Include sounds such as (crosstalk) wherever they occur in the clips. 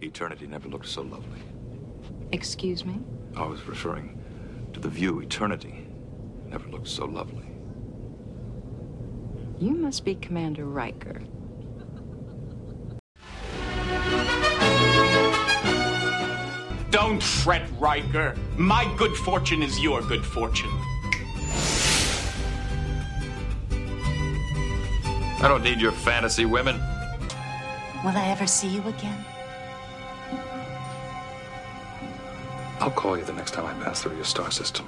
Eternity never looked so lovely. Excuse me? I was referring to the view. Eternity never looked so lovely. You must be Commander Riker. Don't fret, Riker. My good fortune is your good fortune. I don't need your fantasy women. Will I ever see you again? I'll call you the next time I pass through your star system.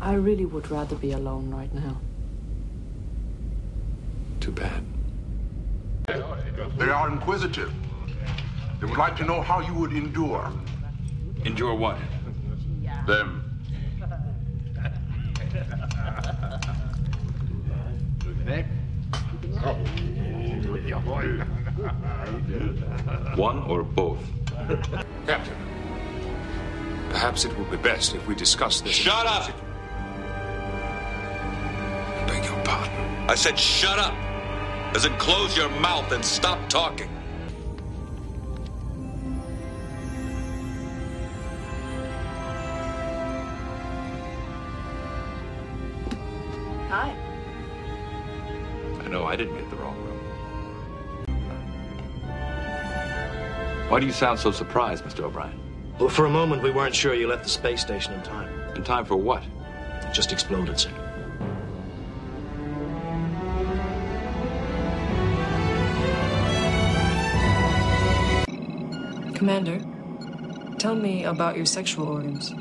I really would rather be alone right now. Too bad. They are inquisitive. They would like to know how you would endure. Endure what? Them. (laughs) (laughs) One or both? Captain, perhaps it would be best if we discuss this. Shut up! Beg your pardon. I said shut up! As in close your mouth and stop talking. Hi. I know I didn't get the wrong room. Why do you sound so surprised, Mr. O'Brien? Well, for a moment, we weren't sure you left the space station in time. In time for what? It just exploded, sir. Commander, tell me about your sexual organs.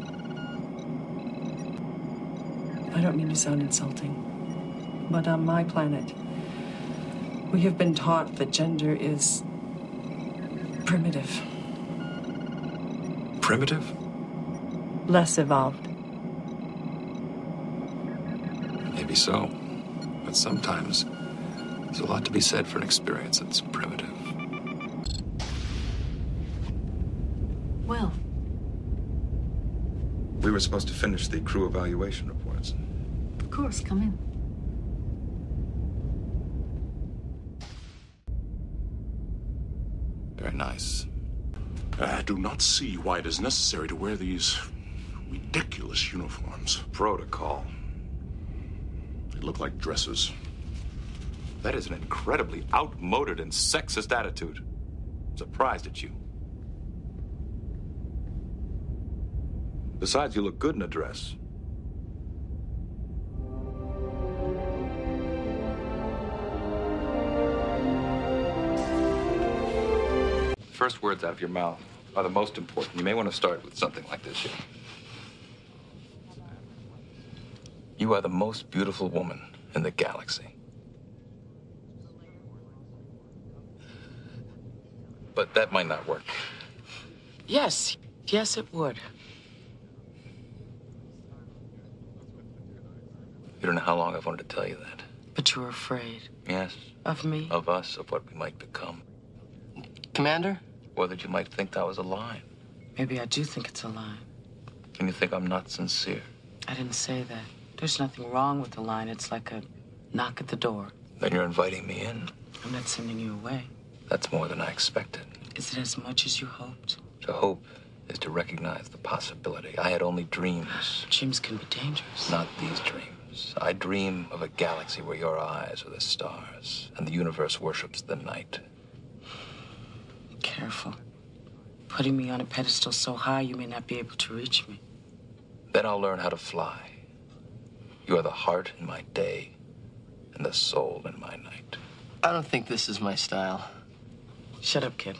I don't mean to sound insulting, but on my planet, we have been taught that gender is primitive, Primitive? less evolved. Maybe so. But sometimes there's a lot to be said for an experience that's primitive. Well. We were supposed to finish the crew evaluation reports. of course, come in. Very nice. I do not see why it is necessary to wear these ridiculous uniforms. Protocol. They look like dresses. That is an incredibly outmoded and sexist attitude. I'm surprised at you. Besides, you look good in a dress. First words out of your mouth are the most important. You may want to start with something like this here. You are the most beautiful woman in the galaxy. But that might not work. Yes, yes, it would. You don't know how long I've wanted to tell you that. But you're afraid Yes, of me? of us, of what we might become, Commander? Or that you might think that was a lie. Maybe I do think it's a lie. And you think I'm not sincere. I didn't say that. There's nothing wrong with the line. It's like a knock at the door. Then you're inviting me in. I'm not sending you away. That's more than I expected. Is it as much as you hoped? To hope is to recognize the possibility. I had only dreams, Dreams can be dangerous. not these dreams. I dream of a galaxy where your eyes are the stars and the universe worships the night. Careful. Putting me on a pedestal so high you may not be able to reach me. Then I'll learn how to fly. You are the heart in my day and the soul in my night. I don't think this is my style. Shut up, kid.